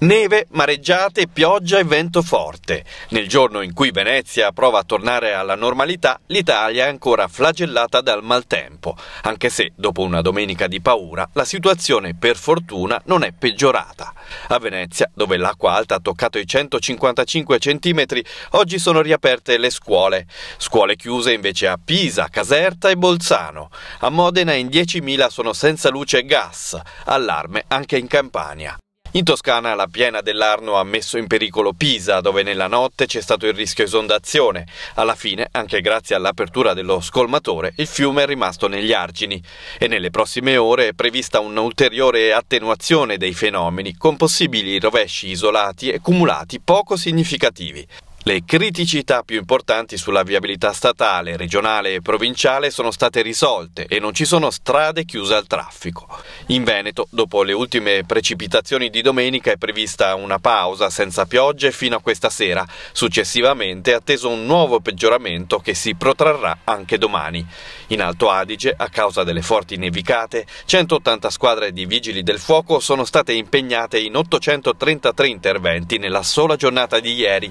Neve, mareggiate, pioggia e vento forte. Nel giorno in cui Venezia prova a tornare alla normalità, l'Italia è ancora flagellata dal maltempo, anche se dopo una domenica di paura la situazione per fortuna non è peggiorata. A Venezia, dove l'acqua alta ha toccato i 155 cm, oggi sono riaperte le scuole. Scuole chiuse invece a Pisa, Caserta e Bolzano. A Modena in 10.000 sono senza luce e gas. Allarme anche in Campania. In Toscana la piena dell'Arno ha messo in pericolo Pisa, dove nella notte c'è stato il rischio esondazione. Alla fine, anche grazie all'apertura dello scolmatore, il fiume è rimasto negli argini e nelle prossime ore è prevista un'ulteriore attenuazione dei fenomeni, con possibili rovesci isolati e cumulati poco significativi. Le criticità più importanti sulla viabilità statale, regionale e provinciale sono state risolte e non ci sono strade chiuse al traffico. In Veneto, dopo le ultime precipitazioni di domenica, è prevista una pausa senza piogge fino a questa sera. Successivamente è atteso un nuovo peggioramento che si protrarrà anche domani. In Alto Adige, a causa delle forti nevicate, 180 squadre di vigili del fuoco sono state impegnate in 833 interventi nella sola giornata di ieri.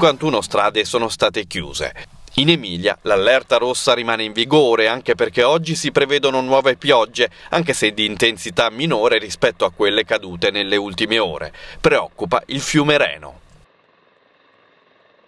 51 strade sono state chiuse. In Emilia l'allerta rossa rimane in vigore anche perché oggi si prevedono nuove piogge, anche se di intensità minore rispetto a quelle cadute nelle ultime ore. Preoccupa il fiume Reno.